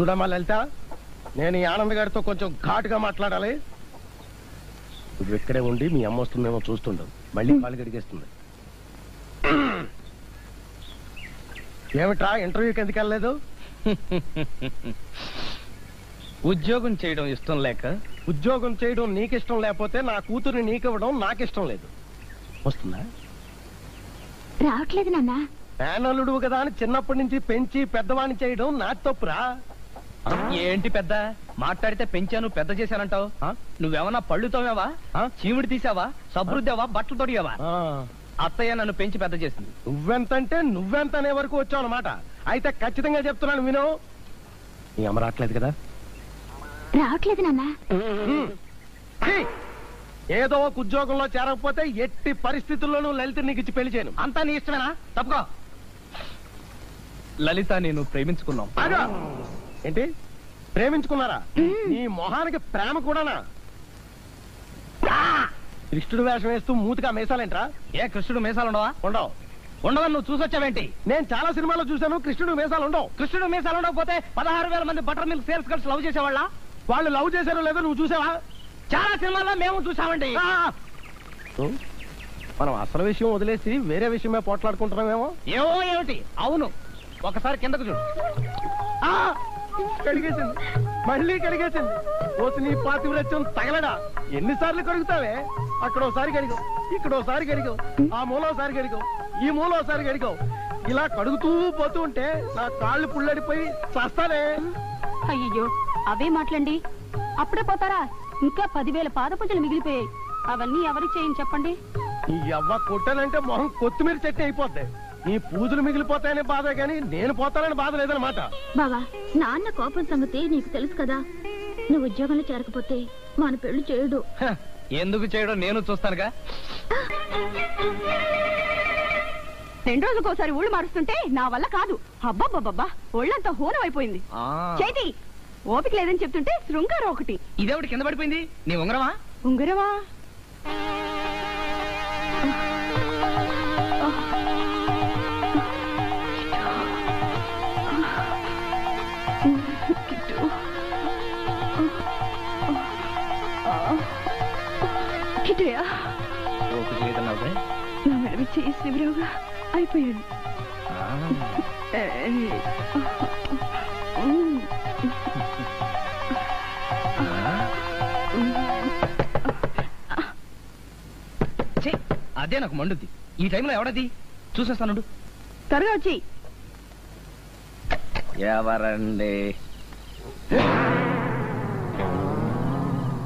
చూడమ్మా లలిత నేను ఈ ఆనంద్ గారితో కొంచెం ఘాటుగా మాట్లాడాలి. నువ్వు ఇక్కడే ఉండి మీ అమ్మ వస్తుందేమో చూస్తుండవు మళ్ళీ కాలు గడిగేస్తుంది ఏమిట్రా ఇంటర్వ్యూకి ఎందుకు వెళ్ళలేదు? ఉద్యోగం చేయడం ఇష్టం లేక? ఉద్యోగం చేయడం నీకిష్టం లేకపోతే నా కూతుర్ని నీకివ్వడం నాకిష్టం లేదు. వస్తుందా? రావట్లేదు నాన్న. మేనల్లుడు కదా అని చిన్నప్పటి నుంచి పెంచి పెద్దవాణ్ణి చేయడం నా తప్పురా? ఏంటి పెద్ద? మాట్లాడితే పెంచాను పెద్ద చేశానంటావు? ఆ? నువ్వేమన్నా పళ్ళు తోమేవా? ఆ? చీమిడి తీసావా? సబృద్దావా బట్టలు తొడిగావా? ఆ, అత్తయ్య నన్ను పెంచి పెద్ద చేసింది. నువ్వెంతంటే నువ్వెంత అనే వరకు వచ్చావు అనమాట అయితే ఖచ్చితంగా చెప్తున్నాను విను. నీ అమ్మ రావట్లేదు కదా? రావట్లేదు నాన్న! ఏదో ఒక ఉద్యోగంలో చేరకపోతే ఎట్టి పరిస్థితుల్లోనూ లలిత నీకు ఇచ్చి పెళ్ళి చేయను. అంతా నీ ఇష్టమేనా? తప్పుకో. లలిత నేను ప్రేమించుకున్నాం! ఏంటి? ప్రేమించుకున్నారా? నీ మొహానికి ప్రేమ కూడానా! కృష్ణుడు వేషం వేస్తూ మూతిగా మేసాలేంట్రా? ఏ కృష్ణుడు మీసాలు ఉండవా. ఉండవు ఉండవని నువ్వు చూసొచ్చావేంటి? నేను చాలా సినిమాల్లో చూశాను కృష్ణుడు మీసాలు ఉండవు. కృష్ణుడు మీసాలు ఉండకపోతే పదహారు వేల మంది butter milk sales girls love చేసేవాళ్ళ? వాళ్ళు లవ్ చేశారో లేదో నువ్వు చూసావా? చాలా సినిమాల్లో మేము చూసామండి? మనం అసలు విషయం వదిలేసి వేరే విషయమే పోట్లాడుకుంటున్నామేమో? ఏవో ఏమిటి? అవును. ఒకసారి కిందకు చూడు. ఆ! కడిగేసింది. మళ్ళీ కడిగేసింది. పోతు నీ పాతివ్రత్యం తగలడా? ఎన్నిసార్లు కడుగుతావే? అక్కడ ఒకసారి కడిగావు ఇక్కడ ఒకసారి కడిగావు ఆ మూల ఒకసారి కడిగావు ఈ మూల ఒకసారి కడిగావు. ఇలా కడుగుతూ పోతూ ఉంటే నా కాళ్ళు పుల్లడిపోయి చస్తానే అయ్యో అవే మాటలండి. అప్పుడే పోతారా? ఇంకా పదివేల పాద పూజలు మిగిలిపోయాయి. అవన్నీ ఎవరికి చేయని చెప్పండి? ఈ అవ్వ కొట్టానంటే మొహం కొత్తిమీర చెట్టు అయిపోద్ది. నీ పూజలు మిగిలిపోతాయనే బాధ కానీ నేను పోతానని బాధ లేదనమాట బావా నాన్న కోపం సంగతి నీకు తెలుసు కదా. నువ్వు ఉద్యోగంలో చేరకపోతే మన పెళ్ళి చేయడు. ఎందుకు చేయడం నేను చూస్తానుగా? రెండు రోజులకు ఒకసారి ఊళ్ళు మారుస్తుంటే నా వల్ల కాదు. అబ్బాబ్బాబ్బా ఒళ్ళంతా హోనం అయిపోయింది. చేతి ఓపిక లేదని చెప్తుంటే శృంగారం ఒకటి. ఇదేవిటి కింద పడిపోయింది? నీ ఉంగరమా? ఉంగరమా? కిటయా ఓపిక లేదన్నావుగా? నా మెడవి చేయి శివరావుగా అయిపోయాడు ఆ. ఏయ్. ఉమ్. ఛీ, అదే నాకు మండుద్ది ఈ టైంలో ఎవడది చూసేస్తానుండు త్వరగా వచ్చి ఎవరండి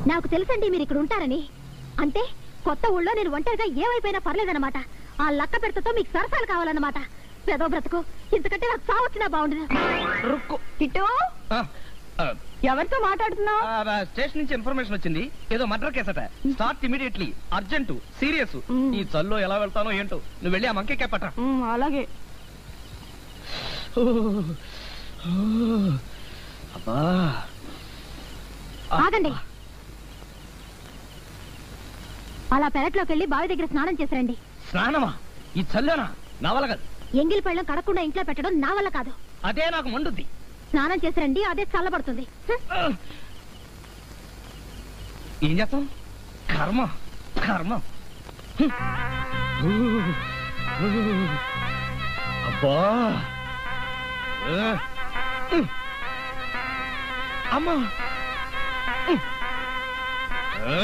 నాకు తెలుసండి మీరు ఇక్కడ ఉంటారని అంటే కొత్త ఊళ్ళో నేను ఒంటరిగా ఏమైపోయినా పర్లేదన్నమాట. ఆ లక్క పెడతతో మీకు సరసాలు కావాలన్నమాట. పెదో బ్రతుకు ఇంతకంటే నాకు సావచ్చినా బాగుండదు. ఆ, ఎవరితో మాట్లాడుతున్నావు? స్టేషన్ నుంచి ఇన్ఫర్మేషన్ వచ్చింది. ఏదో murder కేసట. Start immediately. Urgent serious. ఈ చల్లో ఎలా వెళ్తానో ఏంటో. నువ్వు వెళ్ళి ఆ మంకే కేపట అలాగే. ఆగండి. అలా పెరట్లోకి వెళ్ళి బావి దగ్గర స్నానం చేసిరండి స్నానమా? ఈ చల్లోనా? నా వల్ల కాదు. ఎంగిలి పళ్ళం కడకుండా ఇంట్లో పెట్టడం నా వల్ల కాదు. అదే నాకు మండుద్ది. స్నానం చేసిరండి అదే చల్లబడుతుంది. హ? ఏం చేస్తాం? కర్మ కర్మ. హ్మ్. అబ్బా. అమ్మా. ఉమ్. ఆ.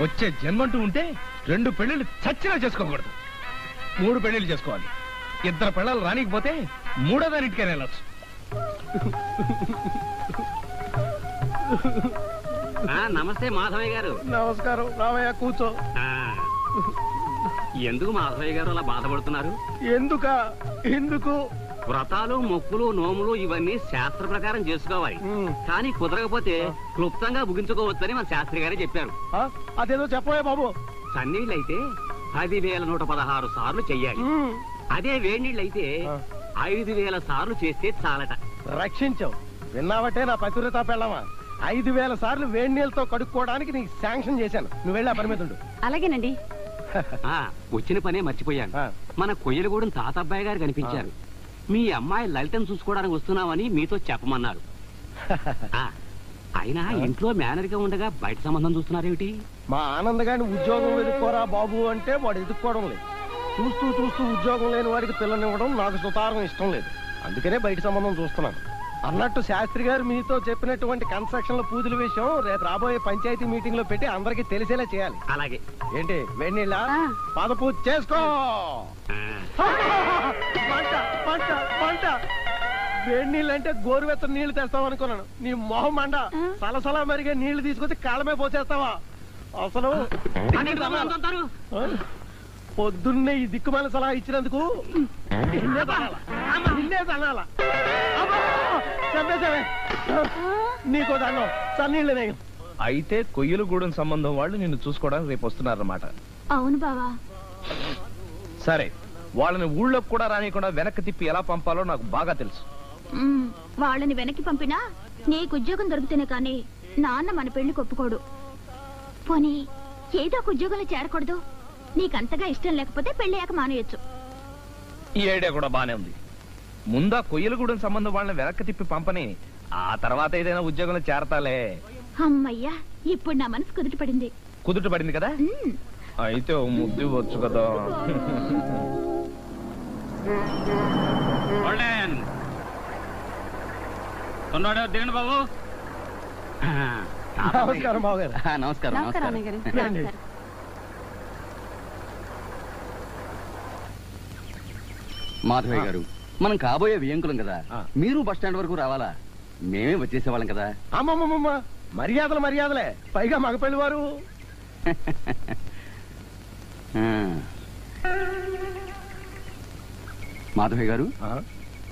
వచ్చే జన్మంటూ ఉంటే రెండు పెళ్ళిళ్ళు చచ్చినా చేసుకోకూడదు. మూడు పెళ్ళిళ్ళు చేసుకోవాలి. ఇద్దరు పిల్లలు రానికపోతే మూడో దానిటికైనా వెళ్ళొచ్చు. ఆ, నమస్తే మాధవయ్య గారు. నమస్కారం రామయ్య కూర్చో. ఆ, ఎందుకు మాధవయ్య గారు అలా బాధపడుతున్నారు? ఎందుక? ఎందుకు? వ్రతాలు మొక్కులు నోములు ఇవన్నీ శాస్త్ర ప్రకారం చేసుకోవాలి. కానీ కుదరకపోతే క్లుప్తంగా ముగించుకోవచ్చని మన శాస్త్రి గారే చెప్పారు? అదేదో చెప్పవే బాబు. సన్నీళ్ళైతే పది వేల నూట పదహారు సార్లు చెయ్యాలి. అదే వేడినీళ్ళైతే ఆ. ఐదు వేల సార్లు చేస్తే చాలట. రక్షించావు విన్నావటే నా పతివ్రత పెళ్ళమా? ఐదు వేల సార్లు వేడి నీళ్ళతో కడుక్కోవడానికి నీకు శాంక్షన్ చేశాను. నువ్వు వెళ్ళి పని మీద ఉండు. అలాగేనండి. ఆ, వచ్చిన పనే మర్చిపోయాను. మన కొయ్యలగూడెం తాతబ్బాయి గారు కనిపించారు. మీ అమ్మాయి లలితను చూసుకోవడానికి వస్తున్నామని మీతో చెప్పమన్నారు. ఆ, అయినా ఇంట్లో మేనర్గా ఉండగా బయట సంబంధం చూస్తున్నారేమిటి? మా ఆనంద్ గారిని ఉద్యోగం వెతుక్కోరా బాబు అంటే వాడు ఎదుక్కోవడం లేదు. చూస్తూ చూస్తూ ఉద్యోగం లేని వాడికి పిల్లనివ్వడం నాకు సుతారం ఇష్టం లేదు. అందుకనే బయట సంబంధం చూస్తున్నాను. అన్నట్టు శాస్త్రి గారు మీతో చెప్పినటువంటి కన్స్ట్రక్షన్ల పూజల విషయం రేపు రాబోయే పంచాయతీ మీటింగ్లో పెట్టి అందరికి తెలిసేలా చేయాలి. అలాగే. ఏంటి వెన్నీళ్ళ? ఆ. పాద పూజ చేసుకో పంట పంట. వేడి నీళ్ళు అంటే గోరువెత్తని నీళ్ళు తెస్తావు అనుకున్నాను. నీ మొహం మండ. సలసలా మరిగే నీళ్ళు తీసుకొచ్చి కాళ్ళమే పోసేస్తావా? అసలు? పొద్దున్నే ఈ దిక్కుమాల సలహా ఇచ్చినందుకు నిన్నే తనాలా? నిన్నే తనాలా? అబ్బా! చంపేశావే. నీకో దండం సన్నీళ్ళు నేను. అయితే కొయ్యలగూడెం సంబంధం వాళ్ళు నిన్ను చూసుకోవడానికి రేపు వస్తున్నారన్నమాట. అవును బావా. సరే. వాళ్ళని ఊళ్ళోకి కూడా రానియకుండా వెనక్కి తిప్పి ఎలా పంపాలో నాకు బాగా తెలుసు. మ్మ్. వాళ్ళని వెనక్కి పంపినా నీకు ఉద్యోగం దొరికితేనే కానీ నాన్న మన పెళ్ళి ఒప్పుకోడు పోనీ ఏదో ఒక ఉద్యోగంలో చేరకూడదు. నీకంతగా ఇష్టం లేకపోతే పెళ్ళయ్యాక మానేయొచ్చు. ఈ ఐడియా కూడా బానే ఉంది. ముందా కొయ్యలగూడెం సంబంధం వాళ్ళని వెనక్కి తిప్పి పంపని ఆ తర్వాత ఏదైనా ఉద్యోగంలో చేరతాలే. అమ్మయ్యా ఇప్పుడు నా మనసు కుదుట పడింది కుదుట పడింది కదా? మ్మ్. అయితే ఓ ముద్దు ఇవ్వచ్చు కదా. దిగండి బాబు. నమస్కారం బాబు గారు నమస్కారం. మాధవయ్య గారు మనం కాబోయే వియంకులం కదా. మీరు బస్ స్టాండ్ వరకు రావాలా? మేమే వచ్చేసేవాళ్ళం కదా. అమ్మమ్మమ్మ మర్యాదలు మర్యాదలే. పైగా మగపెళ్ళి వారు. మాధవయ్య గారు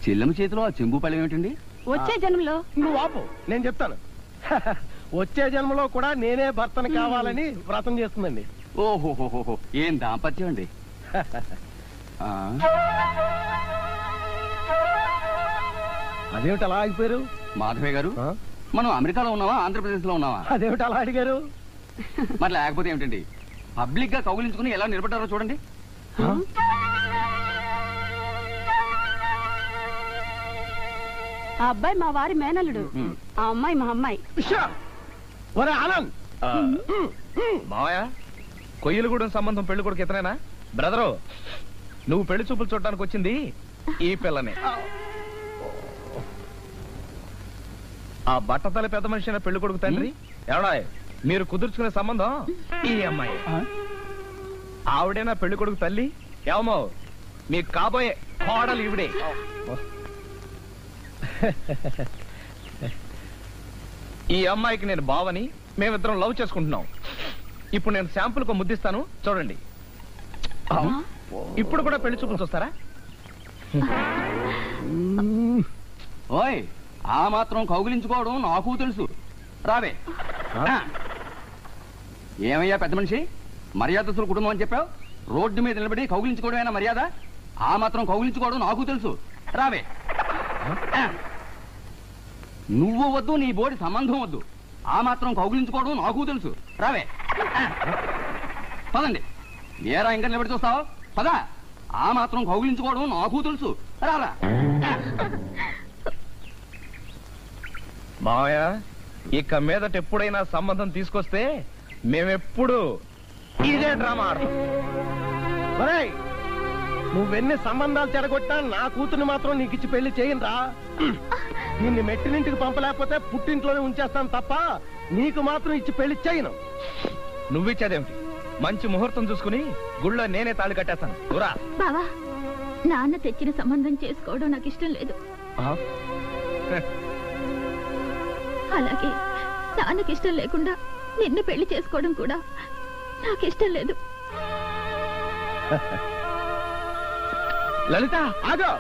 చెల్లెమ్మ చేతిలో ఆ చెంబు పళ్ళెం ఏమిటండి? వచ్చే జన్మలో. నువ్వు ఆపు నేను చెప్తాను. వచ్చే జన్మలో కూడా నేనే భర్తను కావాలని వ్రతం చేస్తుందండి. ఓహోహోహో ఏం దాంపత్యం అండి? అదేమిటి అలా ఆగిపోయారు? మాధవయ్య గారు? మనం అమెరికాలో ఉన్నావా ఆంధ్రప్రదేశ్లో ఉన్నావా? అదేమిటి అలా అడిగారు మరి లేకపోతే ఏమిటండి? పబ్లిక్గా కౌగిలించుకుని ఎలా నిలబడ్డారో చూడండి. ఆ? అబ్బాయి మా వారి మేనల్లుడు. ఆ అమ్మాయి మా అమ్మాయి. ఉషా! ఒరే ఆనంద్! ఆ, మావయ్య కొయ్యలగూడెం సంబంధం పెళ్ళి కొడుకు ఇతనేనా? బ్రదరు నువ్వు పెళ్ళి చూపులు చూడడానికి వచ్చింది ఈ పిల్లనే. ఆ బట్టతల పెద్ద మనిషి అయిన పెళ్ళి కొడుకు తండ్రి? ఎవడా మీరు కుదుర్చుకునే సంబంధం ఈ అమ్మాయి. ఆవిడేనా పెళ్ళి కొడుకు తల్లి? ఏమో మీకు కాబోయే కోడలు ఈవిడే. ఈ అమ్మాయికి నేను బావని మేమిద్దరం లవ్ చేసుకుంటున్నాం. ఇప్పుడు నేను శాంపుల్కు ముద్దిస్తాను. చూడండి. ఇప్పుడు కూడా పెళ్ళి చూపులు చూస్తారా? ఓయ్ ఆ మాత్రం కౌగిలించుకోవడం నాకు తెలుసు. రావే. ఏమయ్యా పెద్ద మనిషి? మర్యాదస్తుల కుటుంబం అని చెప్పావు? రోడ్డు మీద నిలబడి కౌగిలించుకోవడమేనా మర్యాద? ఆ మాత్రం కౌగిలించుకోవడం నాకు తెలుసు. రావే. నువ్వు వద్దు నీ బోడి సంబంధం వద్దు. ఆ మాత్రం కౌగులించుకోవడం నాకు తెలుసు. రావే. పదండి. నేరా ఇంకా నిలబడి చూస్తావు? పద. ఆ మాత్రం కౌగులించుకోవడం నాకు తెలుసు. రారా. మావయ్య ఇక మీదట ఎప్పుడైనా సంబంధం తీసుకొస్తే మేమెప్పుడు ఇదే డ్రామా ఆడతాం. నువ్వెన్ని సంబంధాలు చెడగొట్టా నా కూతుర్ని మాత్రం నీకు ఇచ్చి పెళ్ళి చేయనురా నిన్ను మెట్టినింటికి పంపలేకపోతే పుట్టింట్లోనే ఉంచేస్తాను తప్ప నీకు మాత్రం ఇచ్చి పెళ్ళి చేయను. నువ్విచ్చేదేమిటి మంచి ముహూర్తం చూసుకుని గుళ్ళో నేనే తాళి కట్టేస్తాను. దూరా బావా నాన్న తెచ్చిన సంబంధం చేసుకోవడం నాకు ఇష్టం లేదు. అలాగే నాన్నకి ఇష్టం లేకుండా నిన్ను పెళ్ళి చేసుకోవడం కూడా నాకు ఇష్టం లేదు. లలిత! ఆగో!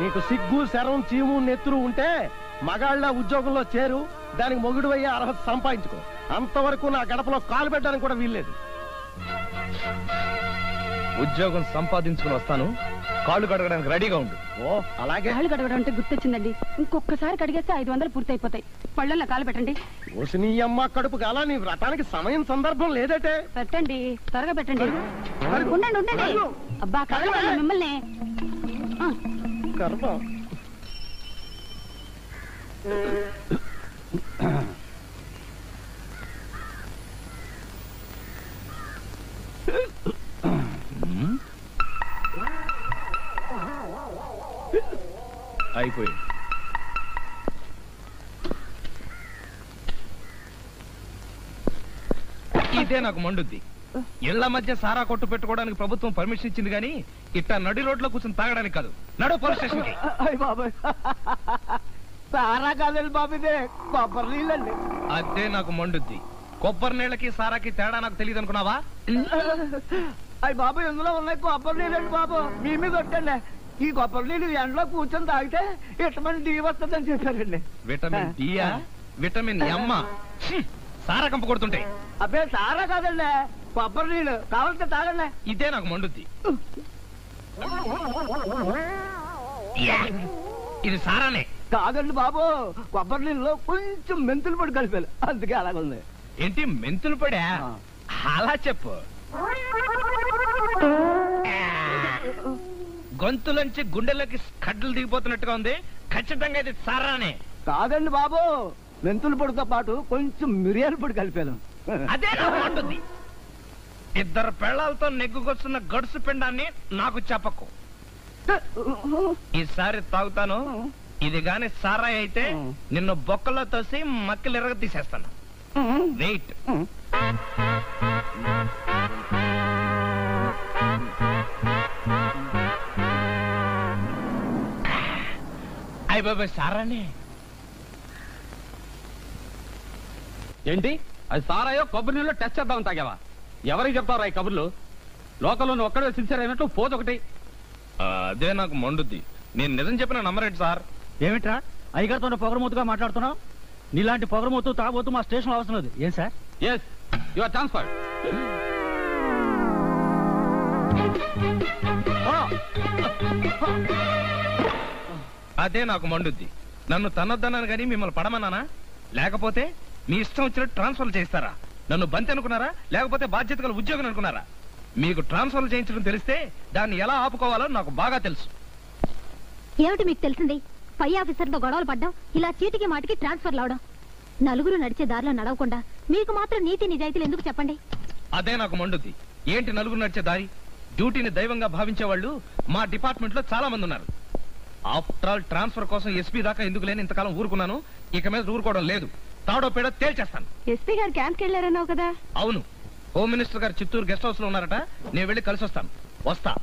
నీకు సిగ్గు శరం చీము నెత్తురు ఉంటే మగాళ్ళ ఉద్యోగంలో చేరు దానికి మొగుడు అయ్యే అర్హత సంపాదించుకో. అంతవరకు నా గడపలో కాలు పెట్టడానికి కూడా వీల్లేదు. ఉద్యోగం సంపాదించుకుని వస్తాను. కాళ్ళు కడగడానికి రెడీగా ఉండు. ఓ అలాగే. కాళ్ళు కడగడం అంటే గుర్తొచ్చిందండి. ఇంకొకసారి కడిగేస్తే ఐదు వందలు పూర్తయిపోతాయి. పళ్ళల్లో కాలు పెట్టండి. ఓసి నీ అమ్మ కడుపు కాల నీ వ్రతానికి సమయం సందర్భం లేదటే. పెట్టండి త్వరగా పెట్టండి. ఉండండి ఉండండి. అబ్బా కడగండి మిమ్మల్ని. అయిపోయింది. ఇదే నాకు మండుద్ది. ఇళ్ళ మధ్య సారా కొట్టు పెట్టుకోవడానికి ప్రభుత్వం పర్మిషన్ ఇచ్చింది కానీ ఇట్టా నడి రోడ్లో కూర్చొని తాగడానికి కాదు. నడు పోలీస్ స్టేషన్కి అయ్య బాబాయ్. సారా కాదండి బాబు ఇదే కొబ్బరి నీళ్ళండి. అదే నాకు మండుద్ది. కొబ్బరి నీళ్ళకి సారాకి తేడా నాకు తెలియదు అనుకున్నావా? అయ్య బాబు ఇందులో ఉన్నాయి కొబ్బరి నీళ్ళండి బాబు. మీ మీద కొట్టండి ఈ కొబ్బరి నీళ్ళు ఎండలో కూర్చొని తాగితే ఇష్టమని డీ వస్తుందని చెప్పారండి. విటమిన్ డియా విటమిన్ ఎమ్మ సారా కంప కొడుతుంటాయి అబ్బే సారా కాదండి. కొబ్బరి నీళ్ళు కావాలంటే తాగండి. ఇదే నాకు మండుద్ది. ఇది సారానే. కాదండి బాబు కొబ్బరి నీళ్ళలో కొంచెం మెంతులు పొడి కలిపారు అందుకే అలాగుంది ఏంటి మెంతులు పడా. అలా చెప్పు. గొంతులోంచి గుండెలోకి కడ్డలు దిగిపోతున్నట్టుగా ఉంది. ఖచ్చితంగా ఇది సారానే. కాదండి బాబు మెంతుల పొడితో పాటు కొంచెం మిరియాల పొడి కలిపాను. అదే ఇద్దరు పెళ్ళాలతో నెగ్గుకొస్తున్న గడుసు పిండాన్ని నాకు చెప్పకు. ఈసారి తాగుతాను. ఇది గాని సారాయి అయితే నిన్ను బొక్కలో తోసి మక్కలు ఎరగ తీసేస్తాను. వెయిట్. అయ్య బాబాయ్ సారానే. ఏంటి? అది సారాయో కొబ్బరి నీళ్ళు టెస్ట్ చేద్దామని తాగావా? ఎవరికి చెప్తారా ఈ కబుర్లు? లోకల్లో ఒక్కడే సిన్సియర్ అయినట్టు పోదు ఒకటి. ఆ, అదే నాకు మండుద్ది. నేను నిజం చెప్పిన నమ్మరేంటి సార్? ఏమిట్రా? అయ్యగారితో పొగరమూతుగా మాట్లాడుతున్నావు? నీలాంటి పొగరమూతు తాగబోతూ మా స్టేషన్ అవసరం లేదు. ఏం sir? Yes you are transfer అదే నాకు మండుద్ది. నన్ను తన్నొద్దన్నాను కానీ మిమ్మల్ని పడమన్నానా? లేకపోతే మీ ఇష్టం వచ్చినట్టు ట్రాన్స్ఫర్ చేస్తారా? నన్ను బంతి అనుకున్నారా? లేకపోతే బాధ్యత గల ఉద్యోగం అనుకున్నారా? మీకు ట్రాన్స్ఫర్ చేయించడం తెలిస్తే దాన్ని ఎలా ఆపుకోవాలో నాకు బాగా తెలుసు. ఏమిటి మీకు తెలిసింది? పై ఆఫీసర్తో గొడవలు పడ్డం ఇలా చీటికి మాటికి ట్రాన్స్ఫర్ అవడం. నలుగురు నడిచే దారిలో నడవకుండా మీకు మాత్రం నీతి నిజాయితీలు ఎందుకు చెప్పండి? అదే నాకు మండుద్ది. ఏంటి నలుగురు నడిచే దారి? డ్యూటీని దైవంగా భావించే వాళ్ళు మా డిపార్ట్మెంట్లో చాలా మంది ఉన్నారు. ఆఫ్టర్ ఆల్ ట్రాన్స్ఫర్ కోసం ఎస్పీ దాకా ఎందుకు లేని ఇంతకాలం ఊరుకున్నాను? ఇక మీద ఊరుకోవడం లేదు. తాడో పేడో తేల్చేస్తాను. ఎస్పీ గారు క్యాంప్కి వెళ్ళారన్నావు కదా? అవును. హోమ్ మినిస్టర్ గారు చిత్తూరు గెస్ట్ హౌస్లో ఉన్నారట. నేను వెళ్ళి కలిసి వస్తాను వస్తా.